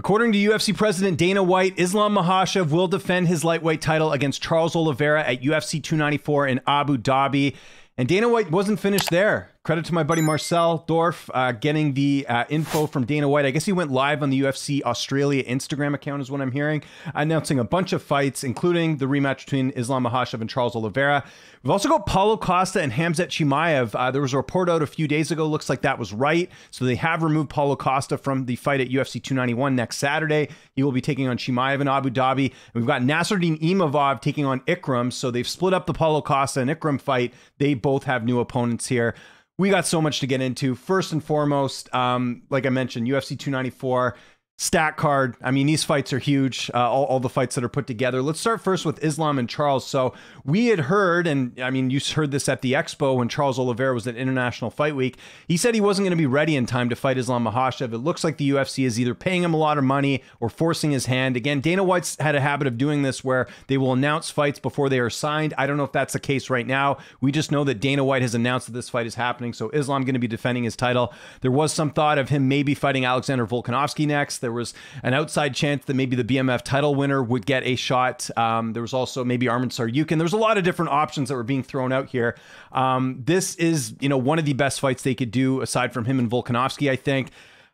According to UFC president Dana White, Islam Makhachev will defend his lightweight title against Charles Oliveira at UFC 294 in Abu Dhabi. And Dana White wasn't finished there. Credit to my buddy Marcel Dorff uh, getting the uh, info from Dana White. I guess he went live on the UFC Australia Instagram account, is what I'm hearing, announcing a bunch of fights, including the rematch between Islam Makhachev and Charles Oliveira. We've also got Paulo Costa and Khamzat Chimaev. Uh, there was a report out a few days ago. Looks like that was right. So they have removed Paulo Costa from the fight at UFC 291 next Saturday. He will be taking on Chimaev in Abu Dhabi. We've got Nassourdine Imavov taking on Ikram. So they've split up the Paulo Costa and Ikram fight. They both have new opponents here we got so much to get into. First and foremost, um, like I mentioned, UFC 294 stat card. I mean, these fights are huge, uh, all, all, the fights that are put together. Let's start first with Islam and Charles. So, we had heard, and I mean, you heard this at the expo when Charles Oliveira was at International Fight Week. He said he wasn't going to be ready in time to fight Islam Makhachev. It looks like the UFC is either paying him a lot of money or forcing his hand. Again, Dana White's had a habit of doing this where they will announce fights before they are signed. I don't know if that's the case right now. We just know that Dana White has announced that this fight is happening. So, Islam going to be defending his title. There was some thought of him maybe fighting Alexander Volkanovski next. There there was an outside chance that maybe the BMF title winner would get a shot. Um, there was also maybe Arman Tsarukyan. There was a lot of different options that were being thrown out here. Um, this is, you know, one of the best fights they could do aside from him and Volkanovski, I think.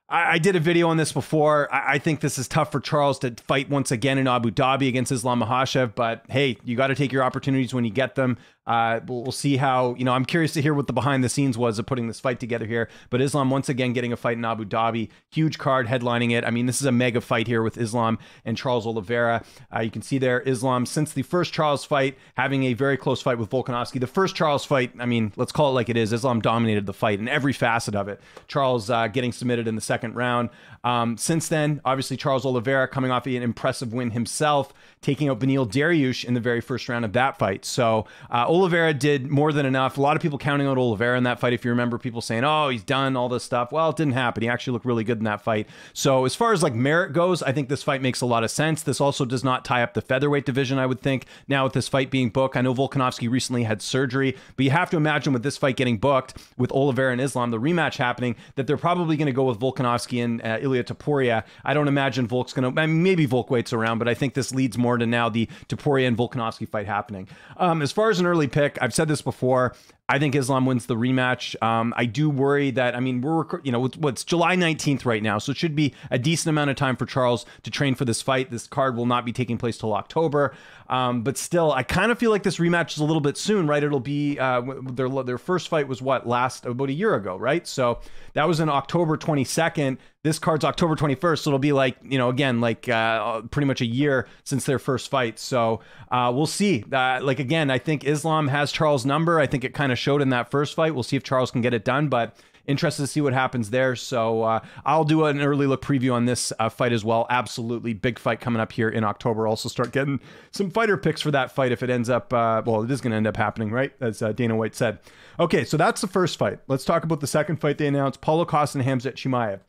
I, did a video on this before. I, think this is tough for Charles to fight once again in Abu Dhabi against Islam Makhachev, but hey, you got to take your opportunities when you get them. Uh, we'll, see how, you know, I'm curious to hear what the behind the scenes was of putting this fight together here. But Islam once again getting a fight in Abu Dhabi, huge card headlining it. I mean, this is a mega fight here with Islam and Charles Oliveira. Uh, you can see there Islam since the first Charles fight having a very close fight with Volkanovski. The first Charles fight, I mean, let's call it like it is. Islam dominated the fight in every facet of it. Charles uh, getting submitted in the second round. Um, since then, obviously Charles Oliveira coming off an impressive win himself, taking out Beneil Dariush in the very first round of that fight. So uh, Oliveira did more than enough. A lot of people counting out Oliveira in that fight. If you remember, people saying, "Oh, he's done all this stuff." Well, it didn't happen. He actually looked really good in that fight. So as far as like merit goes, I think this fight makes a lot of sense. This also does not tie up the featherweight division. I would think now with this fight being booked. I know Volkanovski recently had surgery, but you have to imagine with this fight getting booked with Oliveira and Islam, the rematch happening, that they're probably going to go with Volkanovski and uh, Ilia Topuria. I don't imagine Volk's going to. Maybe Volk waits around, but I think this leads more to now the Topuria and Volkanovski fight happening. Um, as far as an early pick, I've said this before. I think Islam wins the rematch. Um, I do worry that I mean we're you know what's July 19th right now, so it should be a decent amount of time for Charles to train for this fight. This card will not be taking place till October, um, but still, I kind of feel like this rematch is a little bit soon, right? It'll be uh, their their first fight was what last about a year ago, right? So that was in October 22nd. This card's October 21st, so it'll be like you know again like uh, pretty much a year since their first fight. So uh, we'll see. Uh, like again, I think Islam has Charles' number. I think it kind of showed in that first fight. We'll see if Charles can get it done, but interested to see what happens there. So uh, I'll do an early look preview on this uh, fight as well. Absolutely big fight coming up here in October. Also start getting some fighter picks for that fight if it ends up. Uh, well, it is going to end up happening, right? As uh, Dana White said. Okay, so that's the first fight. Let's talk about the second fight they announced: Paulo Costa and Khamzat Chimaev.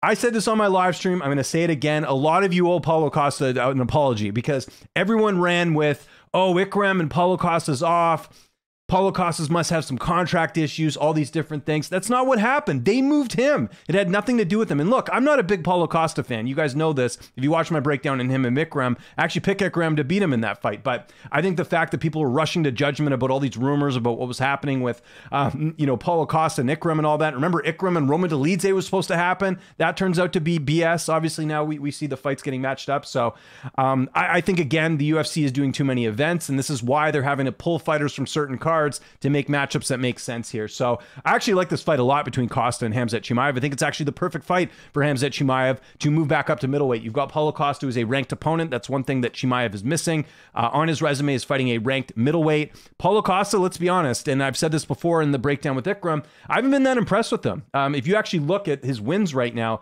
I said this on my live stream. I'm going to say it again. A lot of you owe Paulo Costa an apology because everyone ran with, oh, Ikram and Paulo Costa's off Paulo Costas must have some contract issues, all these different things. That's not what happened. They moved him. It had nothing to do with him. And look, I'm not a big Paulo Costa fan. You guys know this. If you watch my breakdown in him and Ikram, I actually pick Ikram to beat him in that fight. But I think the fact that people were rushing to judgment about all these rumors about what was happening with, um, you know, Paulo Costa and Ikram and all that. Remember, Ikram and Roman Dolidze was supposed to happen. That turns out to be BS. Obviously, now we, we see the fights getting matched up. So um, I, I think, again, the UFC is doing too many events. And this is why they're having to pull fighters from certain cards to make matchups that make sense here. So I actually like this fight a lot between Costa and Hamzat Chimaev. I think it's actually the perfect fight for Hamzat Chimaev to move back up to middleweight. You've got Paulo Costa, who is a ranked opponent. That's one thing that Chimaev is missing. Uh, on his resume is fighting a ranked middleweight. Paulo Costa, let's be honest, and I've said this before in the breakdown with Ikram, I haven't been that impressed with him. Um, if you actually look at his wins right now,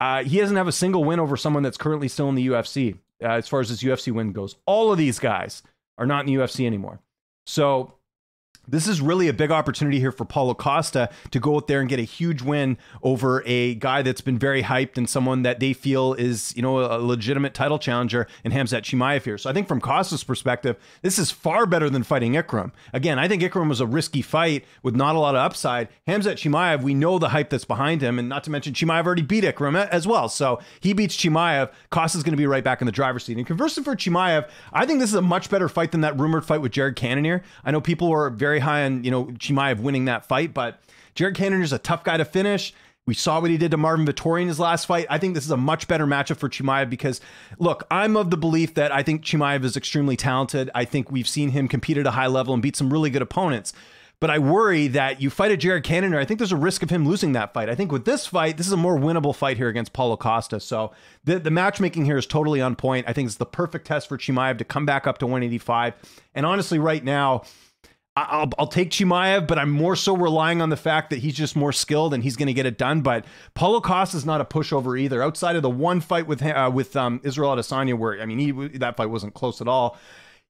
uh, he doesn't have a single win over someone that's currently still in the UFC uh, as far as his UFC win goes. All of these guys are not in the UFC anymore. So this is really a big opportunity here for Paulo Costa to go out there and get a huge win over a guy that's been very hyped and someone that they feel is, you know, a legitimate title challenger in Hamzat Chimaev here. So I think from Costa's perspective, this is far better than fighting Ikram. Again, I think Ikram was a risky fight with not a lot of upside. Hamzat Chimaev, we know the hype that's behind him, and not to mention Chimaev already beat Ikram as well. So he beats Chimaev. Costa's going to be right back in the driver's seat. And conversely for Chimaev, I think this is a much better fight than that rumored fight with Jared Cannonier. I know people were very very high on, you know, Chimaev winning that fight, but Jared Cannonier is a tough guy to finish. We saw what he did to Marvin Vettori in his last fight. I think this is a much better matchup for Chimaev because, look, I'm of the belief that I think Chimaev is extremely talented. I think we've seen him compete at a high level and beat some really good opponents. But I worry that you fight a Jared Cannonier. I think there's a risk of him losing that fight. I think with this fight, this is a more winnable fight here against Paulo Costa. So the, the matchmaking here is totally on point. I think it's the perfect test for Chimaev to come back up to 185. And honestly, right now, I'll, I'll take Chimaev, but I'm more so relying on the fact that he's just more skilled and he's going to get it done. But Paulo Costa is not a pushover either. Outside of the one fight with uh, with um, Israel Adesanya, where I mean, he that fight wasn't close at all.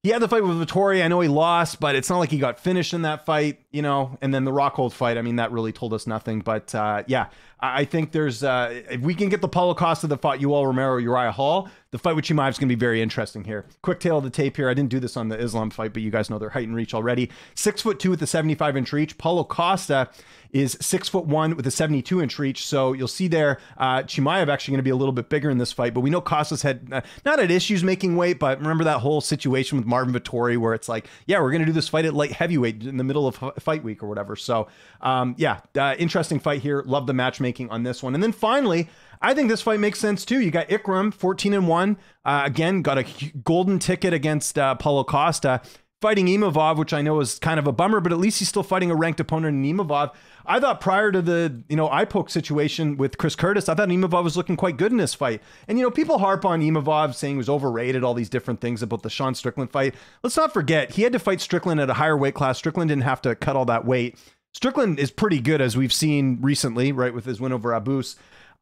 He had the fight with Vettori. I know he lost, but it's not like he got finished in that fight, you know. And then the Rockhold fight, I mean, that really told us nothing. But uh, yeah, I think there's uh, if we can get the Paulo Costa that fought Yoel Romero, Uriah Hall, the fight with Chimaev is going to be very interesting here. Quick tale of the tape here. I didn't do this on the Islam fight, but you guys know their height and reach already. Six foot two with a 75 inch reach. Paulo Costa is six foot one with a 72 inch reach. So you'll see there, uh, Chimaev actually going to be a little bit bigger in this fight, but we know Costa's had uh, not had issues making weight, but remember that whole situation with Marvin Vettori where it's like, yeah, we're going to do this fight at light heavyweight in the middle of fight week or whatever. So um, yeah, uh, interesting fight here. Love the matchmaking on this one. And then finally, I think this fight makes sense too. You got Ikram, 14 and 1. Uh, again, got a golden ticket against uh, Paulo Costa. Fighting Imavov, which I know is kind of a bummer, but at least he's still fighting a ranked opponent in Imavov. I thought prior to the, you know, eye poke situation with Chris Curtis, I thought Imavov was looking quite good in this fight. And, you know, people harp on Imavov saying he was overrated, all these different things about the Sean Strickland fight. Let's not forget, he had to fight Strickland at a higher weight class. Strickland didn't have to cut all that weight. Strickland is pretty good, as we've seen recently, right, with his win over Abus.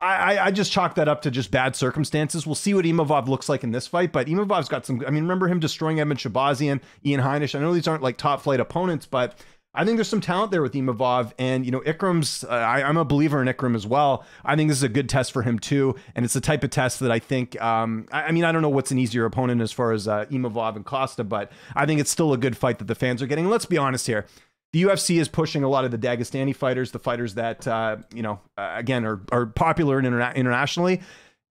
I, I just chalk that up to just bad circumstances. We'll see what Imavov looks like in this fight, but Imavov's got some. I mean, remember him destroying Edmen Shahbazyan, Ian Heinisch. I know these aren't like top flight opponents, but I think there's some talent there with Imavov, and you know Ikram's. Uh, I, am a believer in Ikram as well. I think this is a good test for him too, and it's the type of test that I think. Um, I, I, mean, I don't know what's an easier opponent as far as uh, Imavov and Costa, but I think it's still a good fight that the fans are getting. let's be honest here the UFC is pushing a lot of the Dagestani fighters, the fighters that uh, you know uh, again are are popular interna- internationally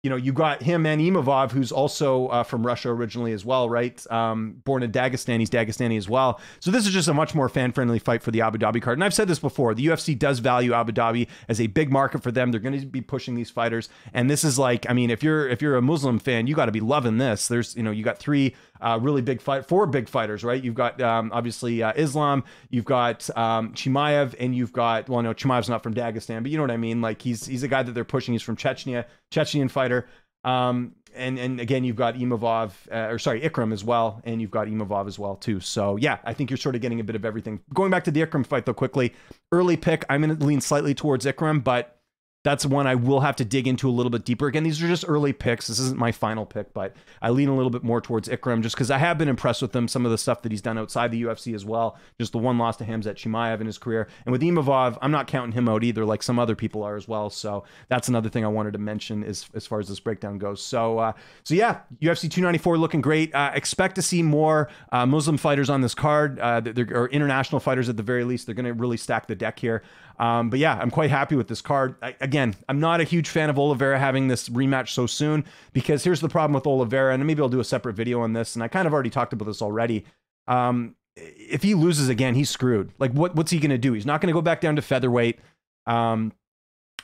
you know, you got him and Imavov, who's also uh, from Russia originally as well, right? Um, born in Dagestan, he's Dagestani as well. So this is just a much more fan-friendly fight for the Abu Dhabi card. And I've said this before: the UFC does value Abu Dhabi as a big market for them. They're going to be pushing these fighters, and this is like, I mean, if you're if you're a Muslim fan, you got to be loving this. There's, you know, you got three uh, really big fight, four big fighters, right? You've got um, obviously uh, Islam, you've got um, Chimaev, and you've got well, no, Chimaev's not from Dagestan, but you know what I mean. Like he's he's a guy that they're pushing. He's from Chechnya, Chechen fighter. Um, and and again, you've got Imavov, uh, or sorry, Ikram as well, and you've got Imavov as well too. So yeah, I think you're sort of getting a bit of everything. Going back to the Ikram fight though, quickly, early pick, I'm going to lean slightly towards Ikram, but that's one I will have to dig into a little bit deeper. Again, these are just early picks. This isn't my final pick, but I lean a little bit more towards Ikram just because I have been impressed with him. Some of the stuff that he's done outside the UFC as well. Just the one loss to Hamzat Chimaev in his career. And with Imavov, I'm not counting him out either, like some other people are as well. So that's another thing I wanted to mention as, as far as this breakdown goes. So, uh, so yeah, UFC 294 looking great. Uh, expect to see more uh, Muslim fighters on this card, uh, or international fighters at the very least. They're going to really stack the deck here. Um, but yeah, I'm quite happy with this card. I, again, I'm not a huge fan of Oliveira having this rematch so soon because here's the problem with Oliveira, and maybe I'll do a separate video on this. And I kind of already talked about this already. Um, if he loses again, he's screwed. Like, what, what's he going to do? He's not going to go back down to featherweight. Um,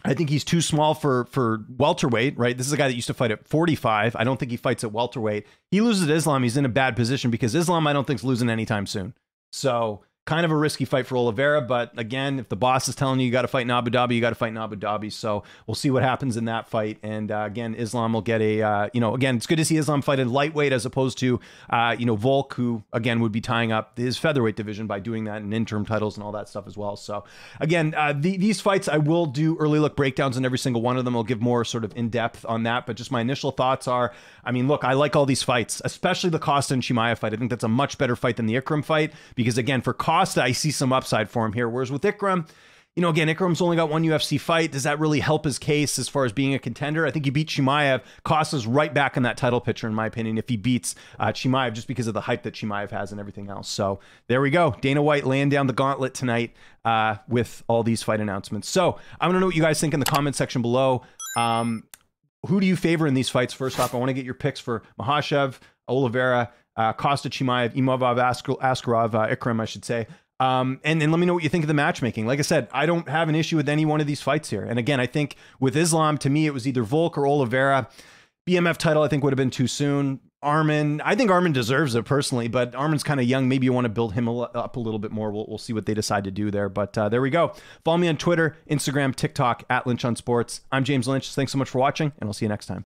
I think he's too small for for welterweight, right? This is a guy that used to fight at 45. I don't think he fights at welterweight. He loses at Islam, he's in a bad position because Islam I don't think, is losing anytime soon. So kind of a risky fight for Oliveira, but again, if the boss is telling you you got to fight in Abu Dhabi, you got to fight in Abu Dhabi. So we'll see what happens in that fight. And uh, again, Islam will get a, uh, you know, again, it's good to see Islam fight in lightweight as opposed to, uh, you know, Volk, who again would be tying up his featherweight division by doing that in interim titles and all that stuff as well. So again, uh, the, these fights, I will do early look breakdowns on every single one of them. I'll give more sort of in depth on that. But just my initial thoughts are, I mean, look, I like all these fights, especially the Costa and Chimaev fight. I think that's a much better fight than the Ikram fight because again, for Costa, Costa, I see some upside for him here. Whereas with Ikram, you know, again, Ikram's only got one UFC fight. Does that really help his case as far as being a contender? I think he beat Chimaev. Costa's right back in that title picture, in my opinion, if he beats uh, Chimaev just because of the hype that Chimaev has and everything else. So there we go. Dana White laying down the gauntlet tonight uh, with all these fight announcements. So I want to know what you guys think in the comment section below. Um, who do you favor in these fights? First off, I want to get your picks for Makhachev, Oliveira, uh, Costa Chimaev, Imavov Askarov, uh, Ikram, I should say. Um, and then let me know what you think of the matchmaking. Like I said, I don't have an issue with any one of these fights here. And again, I think with Islam, to me, it was either Volk or Oliveira. BMF title, I think, would have been too soon. Arman, I think Arman deserves it personally, but Arman's kind of young. Maybe you want to build him up a little bit more. We'll, we'll see what they decide to do there. But uh, there we go. Follow me on Twitter, Instagram, TikTok, at Lynch on Sports. I'm James Lynch. Thanks so much for watching, and I'll see you next time.